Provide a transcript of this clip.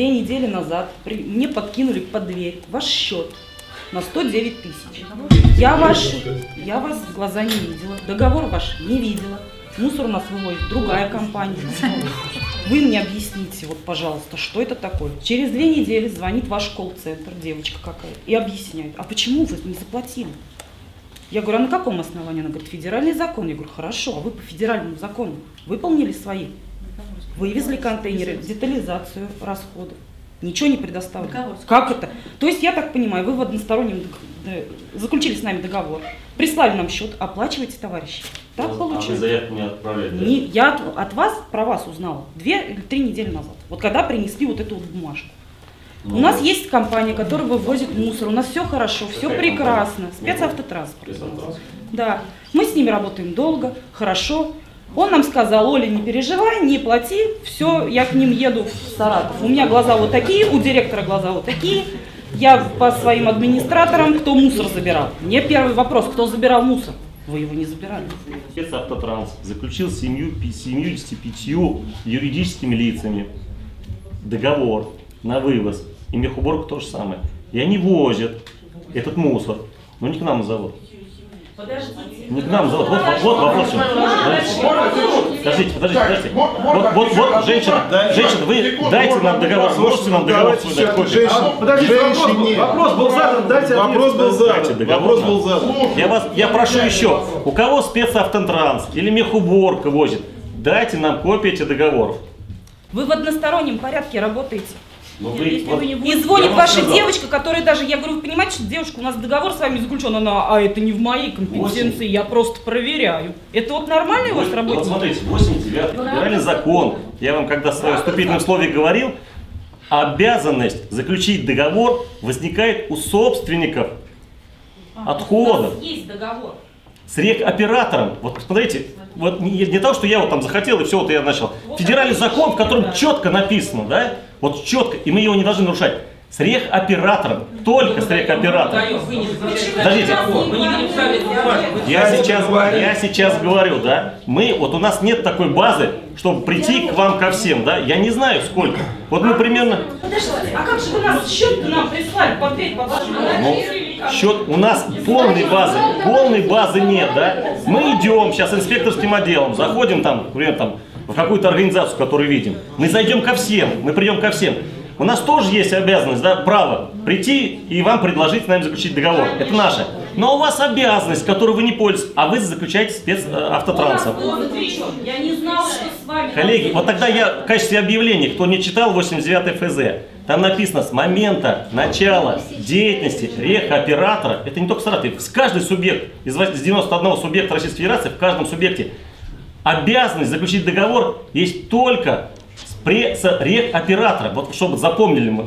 две недели назад мне подкинули под дверь ваш счет на 109 тысяч. Я ваш, я вас в глаза не видела, договор ваш не видела. Мусор у нас вывозит другая компания. Вы мне объясните, вот, пожалуйста, что это такое. Через две недели звонит ваш колл-центр, девочка какая, и объясняет, а почему вы не заплатили? Я говорю, а на каком основании? Она говорит, федеральный закон. Я говорю, хорошо, а вы по федеральному закону выполнили свои? Вывезли контейнеры, детализацию расходов. Ничего не предоставлено. Договор. Как это? То есть, я так понимаю, вы в одностороннем э, заключили с нами договор, прислали нам счет, оплачивайте, товарищи. Так А вы заявку не отправляли, да? Не- я от, от вас, про вас узнала две или три недели назад. Вот когда принесли вот эту вот бумажку. Ну, У нас есть компания, которая вывозит мусор, у нас все хорошо, все компания? компания? спецавтотранспорт. Спецавтотранспорт. Да, мы с ними работаем долго, хорошо. Он нам сказал, Оля, не переживай, не плати, все, я к ним еду в Саратов. У меня глаза вот такие, у директора глаза вот такие. Я по своим администраторам, кто мусор забирал. Мне первый вопрос, кто забирал мусор? Вы его не забирали. Спецавтотранс заключил с семью- пи- 75 юридическими лицами договор на вывоз. И мехуборг то же самое. И они возят этот мусор. Но не к нам на завод. Не к нам. Вот, вот, вот вопрос. Подождите, Подождите, подождите, подождите. Вот, вот, вот, женщина, женщина, вы дайте нам договор, можете нам договор свой дать копию? Подождите, вопрос, был- Женщине. вопрос был задан, дайте Вопрос был задан. договор Вопрос был задан. Я вас, я прошу еще, у кого спецавтотранс или мехуборка возит, дайте нам копии этих договоров. Вы в одностороннем порядке работаете. Но вы- вот И звонит ваша сказал. девочка, которая даже, я говорю, вы понимаете, что девушка, у нас договор с вами заключен, она, а это не в моей компетенции, я просто проверяю. Это вот нормальный у вас Вот работник? смотрите, 89 федеральный закон, я вам когда в своем вступительном слове говорил, обязанность заключить договор возникает у собственников отходов. У нас есть договор. с рекоператором. Вот посмотрите, вот не, не то, что я вот там захотел и все, вот я начал. Федеральный закон, в котором четко написано, да, вот четко, и мы его не должны нарушать. С рекоператором, только с. Подождите. Сами эту бумажку. Я сейчас, я сейчас говорю, да, мы, вот у нас нет такой базы, чтобы прийти к вам ко всем, да, я не знаю сколько. Вот мы примерно, Подождите, а как же вы нас счет нам прислали по дверь, по вашему ну, счет, у нас полной базы, полной базы нет, да. Мы идем сейчас инспекторским отделом, заходим там, например, там, в какую-то организацию, которую видим. Мы зайдем ко всем, мы придем ко всем. У нас тоже есть обязанность, да, право прийти и вам предложить с нами заключить договор. Это наше. Но у вас обязанность, которой вы не пользуетесь, а вы заключаете спецавтотрансом. Я не знала, что с вами. Коллеги, вот тогда я в качестве объявления, кто не читал 89 ФЗ, там написано с момента начала деятельности рехоператора, это не только Саратов, с каждый субъект, из 91 субъекта Российской Федерации, в каждом субъекте обязанность заключить договор есть только с пресс-рехоператором. Вот чтобы запомнили мы.